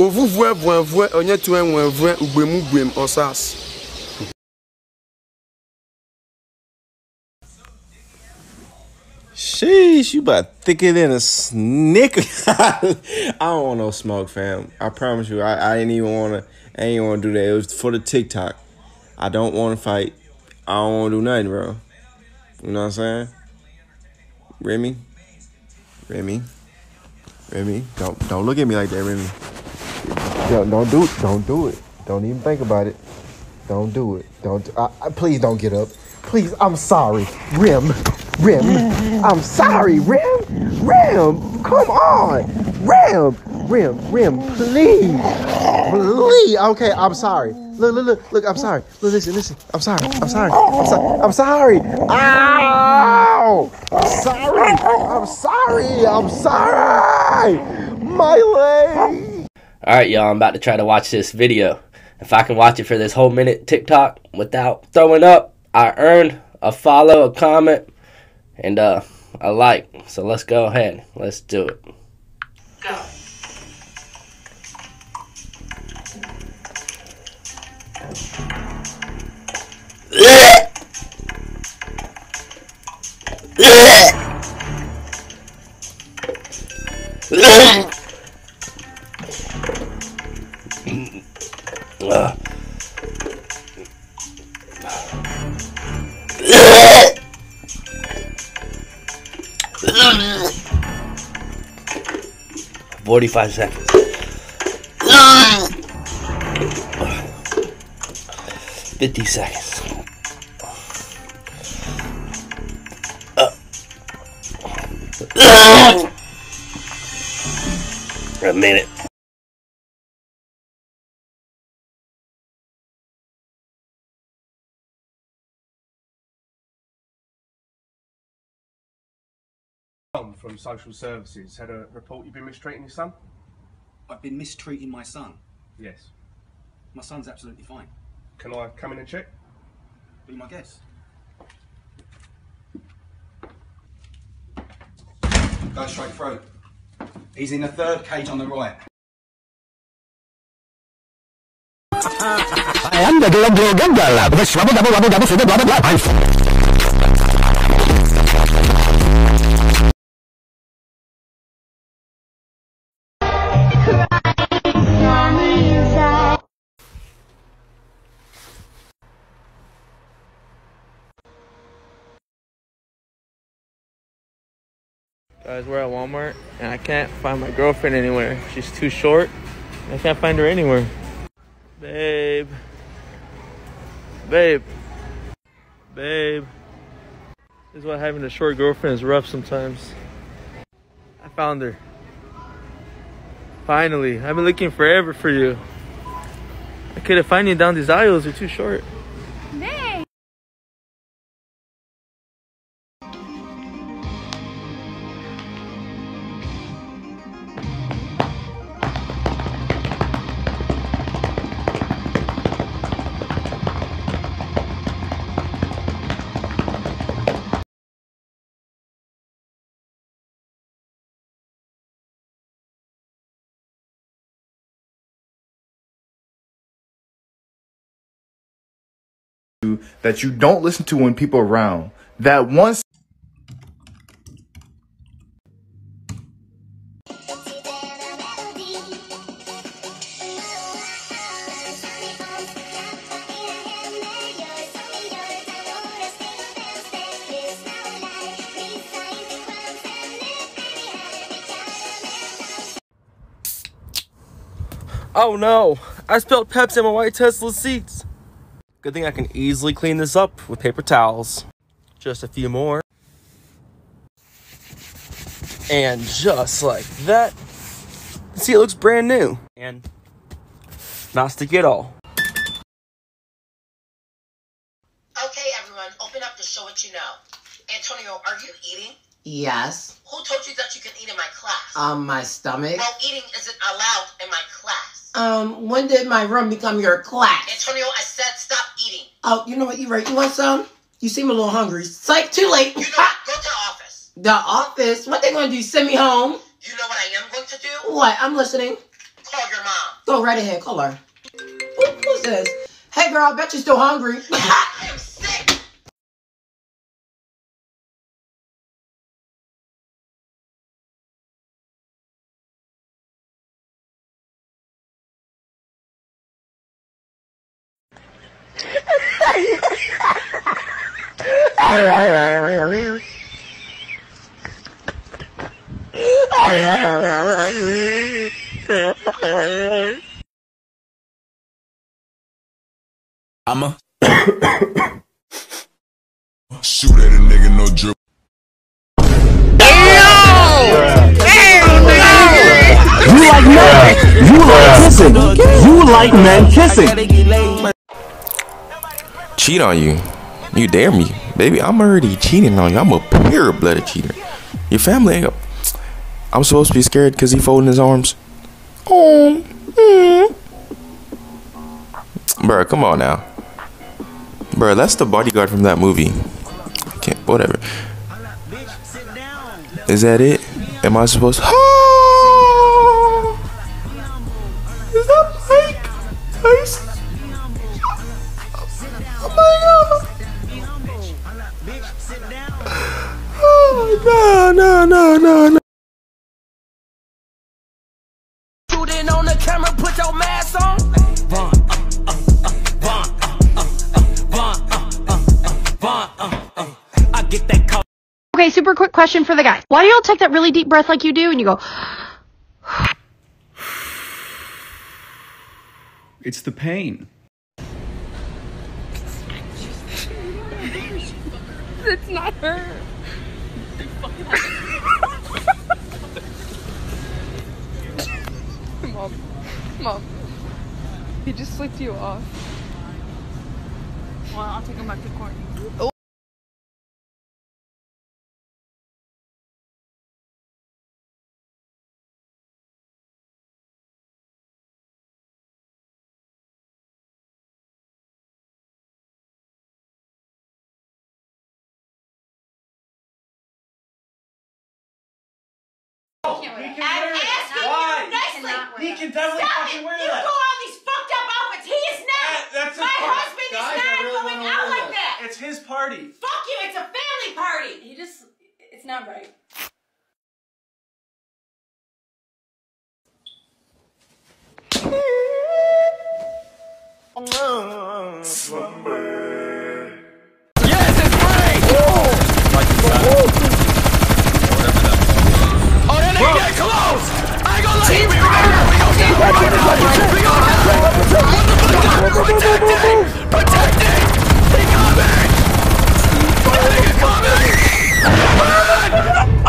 ovuvue vuevue onye tue nwevue ugbem ugbem ọsas Sheesh, you about thicker than a snicker. I don't want no smoke, fam. I promise you, I, I ain't even wanna I ain't wanna do that. It was for the TikTok. I don't wanna fight. I don't wanna do nothing, bro. You know what I'm saying? Remy? Remy? Remy? Don't don't look at me like that, Remy. Don't, don't do it. Don't do it. Don't even think about it. Don't do it. Don't. I, I, please don't get up. Please, I'm sorry, Rim. Rim, I'm sorry, Rim. Rim, come on, Rim. Rim, Rim, please, please. Okay, I'm sorry. Look, look, look, look. I'm sorry. Look, listen, listen. I'm sorry. I'm sorry. I'm sorry. I'm sorry. Ow! I'm sorry. I'm sorry. I'm sorry. My leg. Alright, y'all, I'm about to try to watch this video. If I can watch it for this whole minute TikTok without throwing up, I earned a follow, a comment, and uh, a like. So let's go ahead. Let's do it. Go. Forty-five seconds. Fifty seconds. A minute. From social services had a report you've been mistreating your son I've been mistreating my son. yes My son's absolutely fine. can i come in and check Be my guest. Go straight through. He's in the third cage on the right. Guys, we're at Walmart and I can't find my girlfriend anywhere. She's too short. I can't find her anywhere. Babe. Babe. Babe. This is why having a short girlfriend is rough sometimes. I found her. Finally. I've been looking forever for you. I couldn't find you down these aisles. You're too short. That you don't listen to when people are around. That once Oh no! I spilled Pepsi on my white Tesla seats. Good thing I can easily clean this up with paper towels. Just a few more. And just like that. See, it looks brand new. And not sticky at all. Okay, everyone, open up to show what you know. Antonio, are you eating? Yes. Who told you that you can eat in my class? Um, my stomach. well, eating isn't allowed in my class. Um, when did my room become your class? Antonio, I said stop eating. Oh, you know what? You're right. You want some? You seem a little hungry. Psych, too late. You know what? Go to the office. The office? What they gonna do? Send me home? You know what I am going to do? What? I'm listening. Call your mom. Go right ahead, call her. Who, who's this? Hey girl, I bet you're still hungry. I'ma shoot at a nigga, no drip. You like men. You like kissing. You like men kissing. cheat on you. You dare me, baby. I'm already cheating on you. I'm a pure blooded cheater. Your family ain't. I'm supposed to be scared because he folding his arms. Oh, mm. Bruh, come on now. Bruh, that's the bodyguard from that movie. Can't, whatever. Is that it? Am I supposed get that call. Okay, super quick question for the guy. Why do y'all take that really deep breath like you do and you go, It's the pain. it's not her. Mom, mom, he just flicked you off. Well, I'll take him back to court. Oh, I'm asking you nicely. He can definitely Stop fucking it. wear you that. go all these fucked up outfits. He is not. that's My party. husband Guys, is not really going out like that. that. It's his party. Fuck you. It's a family party. He just, it's not right. Yes, it's right. Protecting! They got me! They got me! Move!